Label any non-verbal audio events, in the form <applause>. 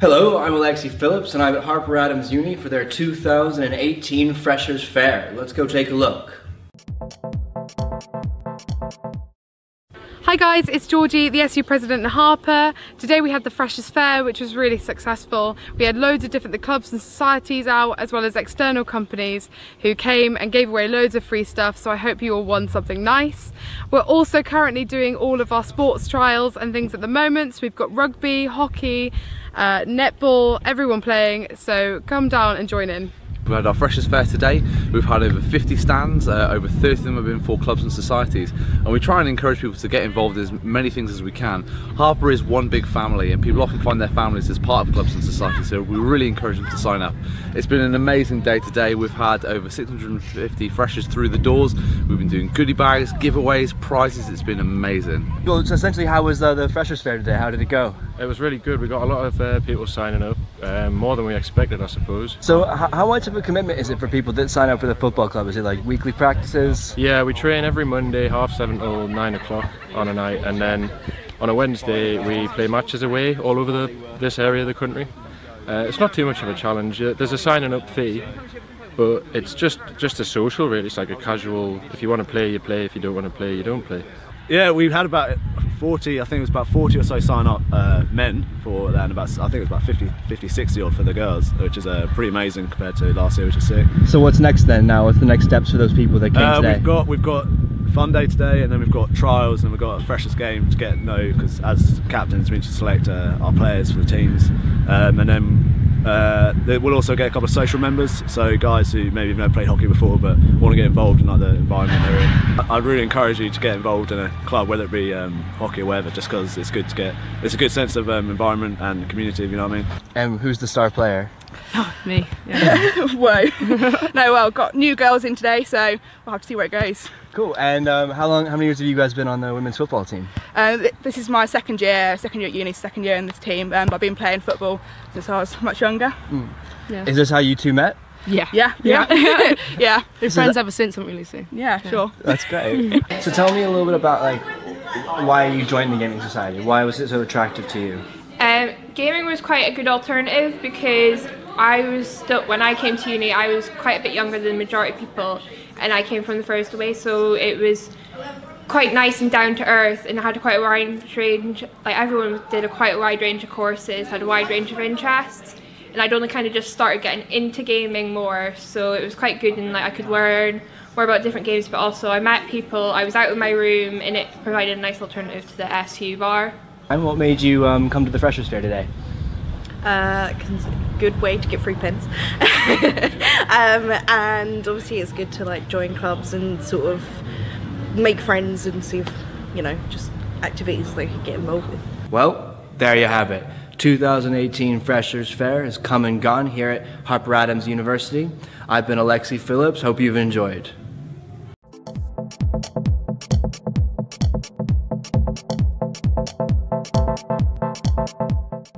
Hello, I'm Alexi Phillips and I'm at Harper Adams Uni for their 2018 Freshers Fair. Let's go take a look. Hi guys, it's Georgie, the SU President at Harper. Today we had the Freshers Fair, which was really successful. We had loads of different the clubs and societies out, as well as external companies who came and gave away loads of free stuff, so I hope you all won something nice. We're also currently doing all of our sports trials and things at the moment, so we've got rugby, hockey, uh, netball, everyone playing, so come down and join in. We've had our Freshers Fair today. We've had over 50 stands, uh, over 30 of them have been for clubs and societies. And we try and encourage people to get involved in as many things as we can. Harper is one big family and people often find their families as part of clubs and societies, so we really encourage them to sign up. It's been an amazing day today. We've had over 650 freshers through the doors. We've been doing goodie bags, giveaways, prizes. It's been amazing. Well, so essentially, how was uh, the Freshers Fair today? How did it go? It was really good. We got a lot of uh, people signing up, um, more than we expected, I suppose. So, how much of a commitment is it for people that sign up for the football club? Is it like weekly practices? Yeah, we train every Monday, half seven till nine o'clock on a night, and then on a Wednesday we play matches away all over the, this area of the country. Uh, it's not too much of a challenge. There's a signing up fee, but it's just just a social really. It's like a casual. If you want to play, you play. If you don't want to play, you don't play. Yeah, we've had about 40, I think it was about 40 or so sign up uh, men for that, and about I think it was about 50, 50, 60 odd for the girls, which is uh, pretty amazing compared to last year, which is sick. So what's next then? Now, what's the next steps for those people that came uh, today? We've got we've got fun day today, and then we've got trials, and we've got a freshers game to get know because as captains we need to select uh, our players for the teams, um, and then uh, we'll also get a couple of social members, so guys who maybe have never played hockey before but want to get involved in like the environment they're in. I'd really encourage you to get involved in a club, whether it be um, hockey or whatever, just because it's good to get. It's a good sense of um, environment and community. You know what I mean? And who's the star player? Oh, me. Yeah. <laughs> Whoa. no, well, got new girls in today, so we'll have to see where it goes. Cool. And um, how long? How many years have you guys been on the women's football team? Um, this is my second year, second year at uni, second year in this team. Um, I've been playing football since I was much younger. Mm. Yeah. Is this how you two met? Yeah. Yeah. <laughs> Yeah. Yeah. <laughs> yeah. We're friends ever since, haven't we, Lucy? Yeah, yeah, sure. That's great. so tell me a little bit about like why you joined the gaming society. Why was it so attractive to you? Um, gaming was quite a good alternative because I was still when I came to uni, I was quite a bit younger than the majority of people, and I came from the first away, so it was quite nice and down to earth, and I had quite a wide range. Like everyone did a quite wide range of courses, had a wide range of interests, and I'd only kind of just started getting into gaming more, so it was quite good, and like I could learn more about different games, but also I met people. I was out of my room, and it provided a nice alternative to the SU bar. And what made you um, come to the Freshers Fair today? Uh, good way to get free pens <laughs> um, and obviously it's good to like join clubs and sort of make friends and see if you know just activities they can get involved with well there you have it 2018 Freshers Fair has come and gone here at Harper Adams University. I've been Alexi Phillips. Hope you've enjoyed.